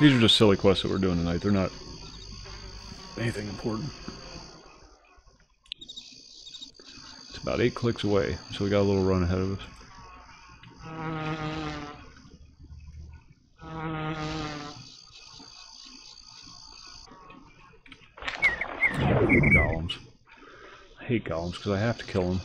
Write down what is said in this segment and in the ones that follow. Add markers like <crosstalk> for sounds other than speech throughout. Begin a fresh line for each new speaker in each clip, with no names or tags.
These are just silly quests that we're doing tonight. They're not anything important. It's about eight clicks away, so we got a little run ahead of us. Golems. I hate golems because I have to kill them.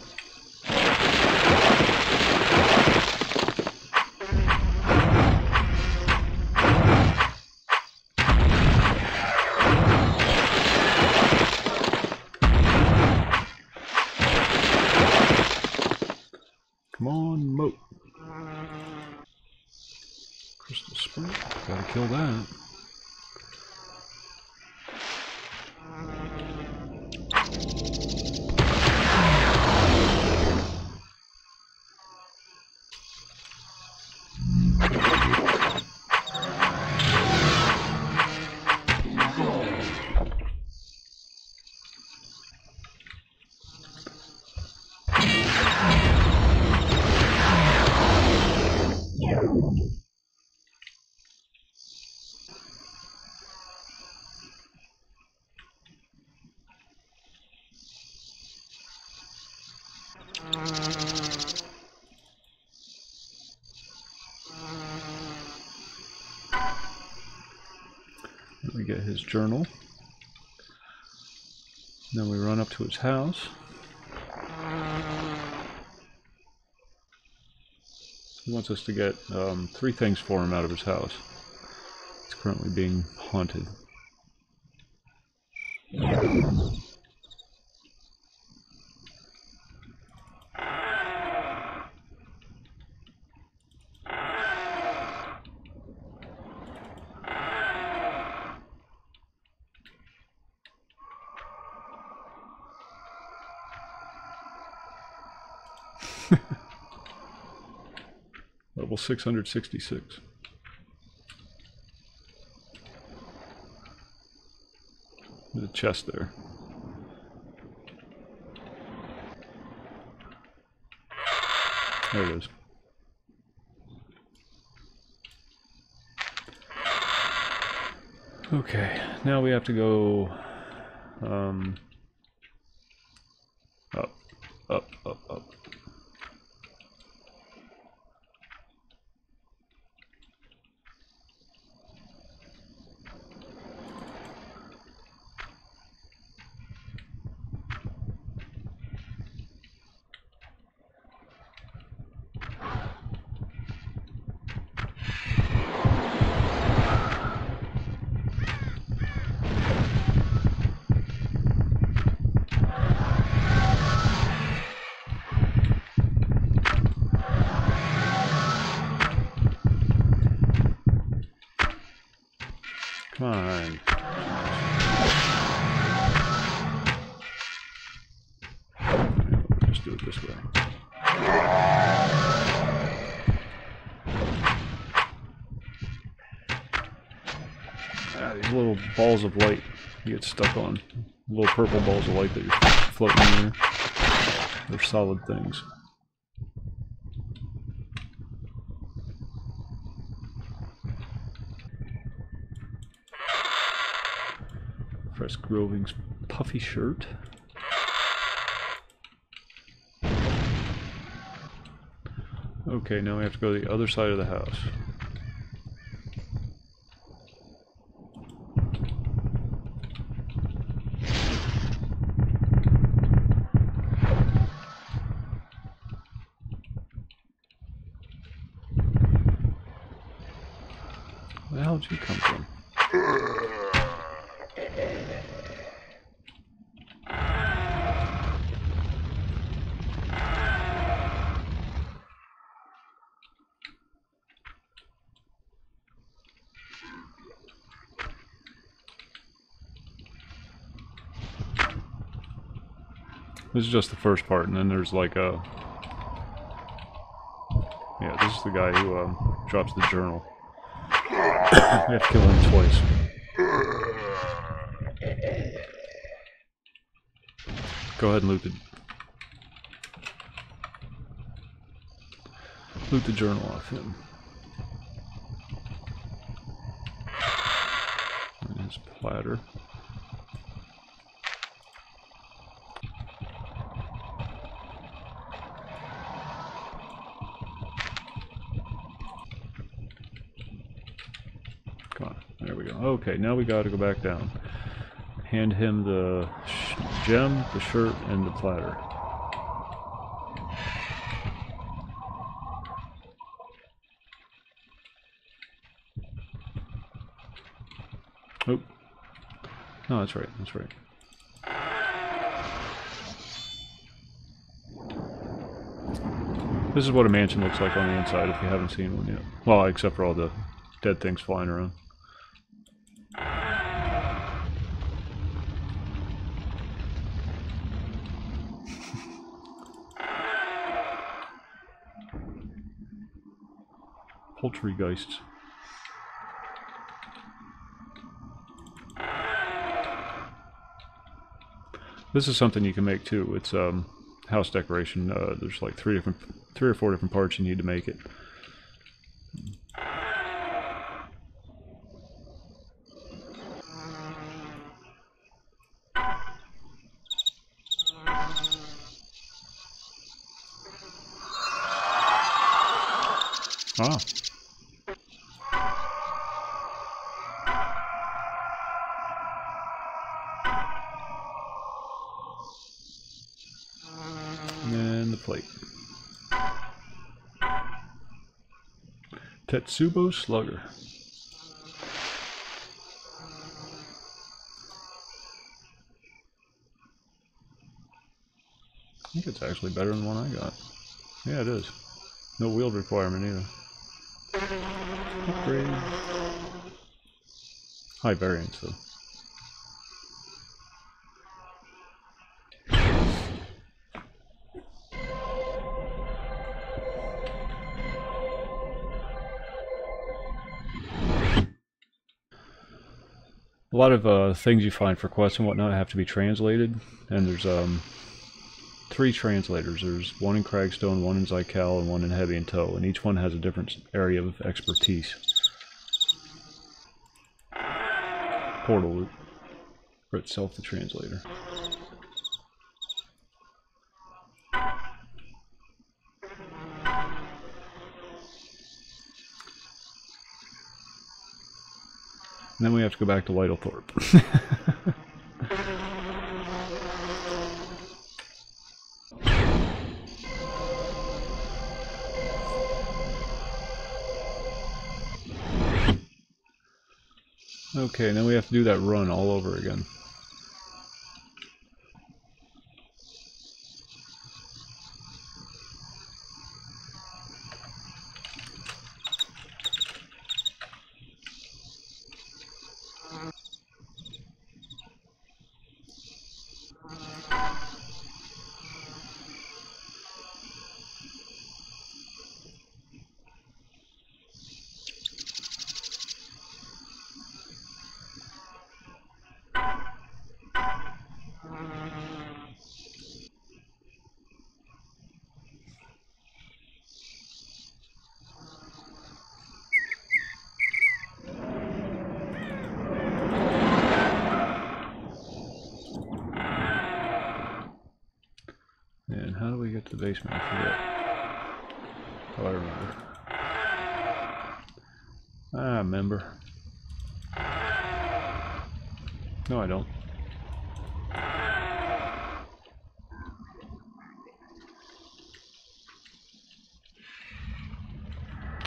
Kill that. Get his journal. Then we run up to his house. He wants us to get um, three things for him out of his house. It's currently being haunted. <laughs> Level 666. There's a chest there. There it is. Okay, now we have to go um, up, up, up, up. On. Just do it this way. Ah, these little balls of light you get stuck on. Little purple balls of light that you're floating in there. They're solid things. Frest Greelving's puffy shirt. Okay, now we have to go to the other side of the house. Where the hell did you come from? This is just the first part, and then there's like a... Yeah, this is the guy who um, drops the journal. <coughs> we have to kill him twice. Go ahead and loot the... Loot the journal off him. His platter. Come on, there we go. Okay, now we gotta go back down. Hand him the gem, the shirt, and the platter. Oh. No, that's right, that's right. This is what a mansion looks like on the inside if you haven't seen one yet. Well, except for all the dead things flying around. Poultrygeists. This is something you can make too. It's um, house decoration. Uh, there's like three different, three or four different parts you need to make it. Ah. Plate. Tetsubo Slugger. I think it's actually better than the one I got. Yeah, it is. No wield requirement either. Upgrade. High variance though. A lot of uh, things you find for quests and whatnot have to be translated, and there's um, three translators. There's one in Cragstone, one in Zaikhal, and one in Hebian-To, and each one has a different area of expertise. Portal for itself the translator. And then we have to go back to Lytelthorpe. <laughs> okay, then we have to do that run all over again. And how do we get to the basement? I forget. Oh, I remember. Ah, I remember. No, I don't.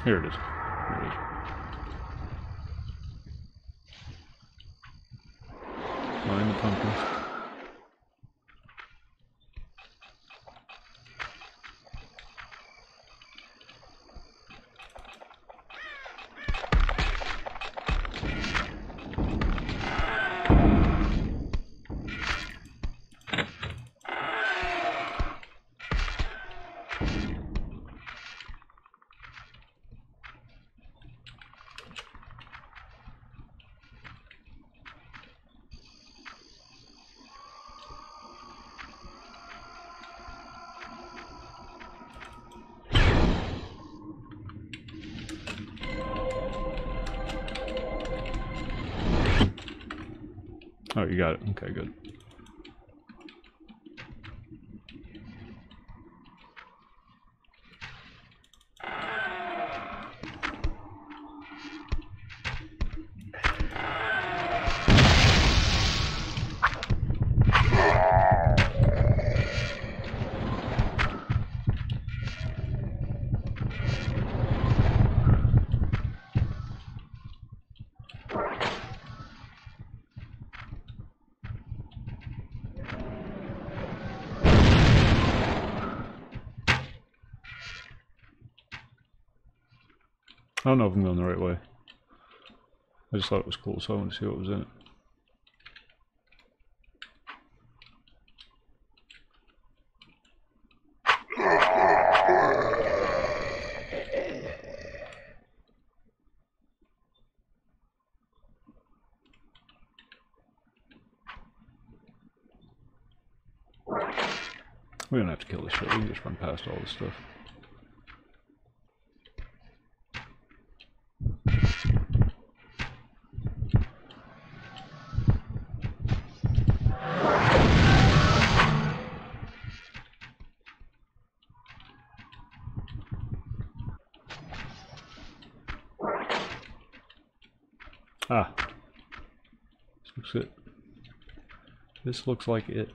Here it is. Here it is. Mine the pumpkins. Oh, you got it. Okay, good. I don't know if I'm going the right way. I just thought it was cool, so I wanted to see what was in it. We don't have to kill this shit, we can just run past all this stuff. This looks like it.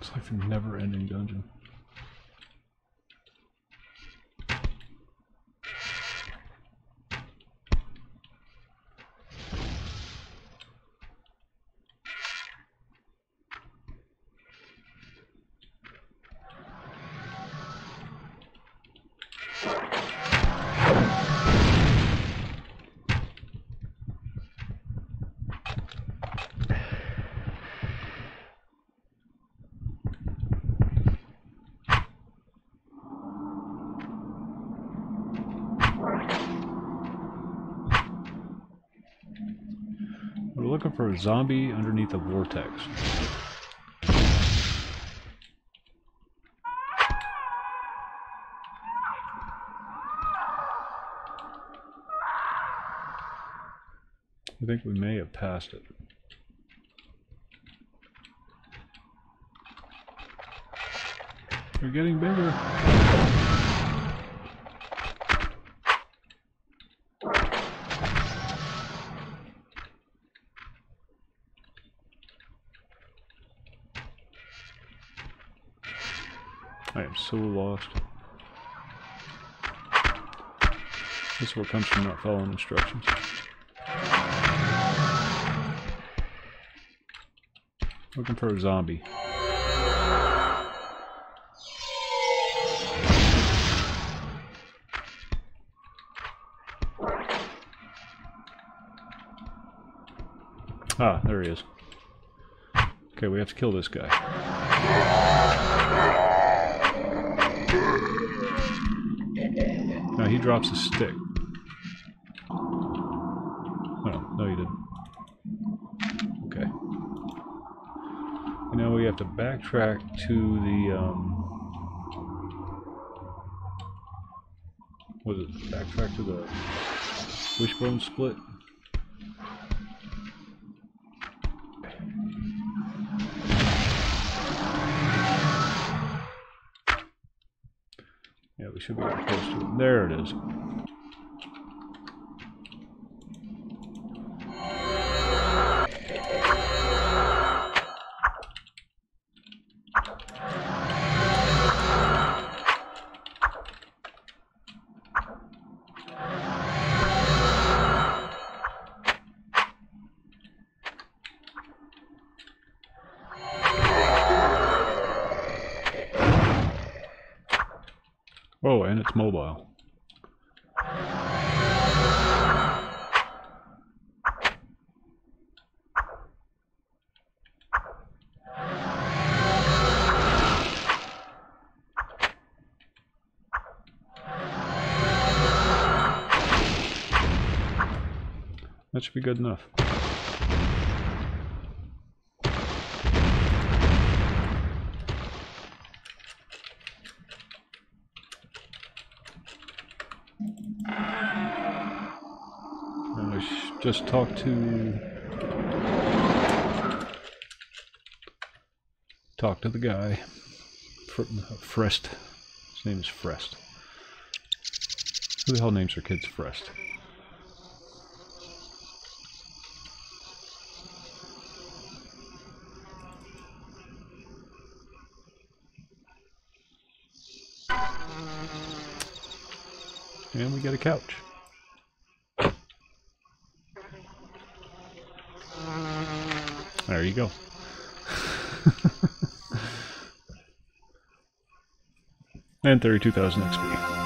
It's like a never-ending dungeon. We're looking for a zombie underneath a vortex. I think we may have passed it. They're getting bigger. I am so lost. This is what comes from not following instructions. Looking for a zombie. Ah, there he is. Okay, we have to kill this guy. He drops a stick. Oh, no you didn't. Okay. And now we have to backtrack to the, um... Was it backtrack to the wishbone split? Should be close to it. There it is. And it's mobile. That should be good enough. And I sh- just talk to talk to the guy. Fr- Frest. His name is Frest. Who the hell names their kids Frest? And we get a couch. There you go. and 32,000 XP.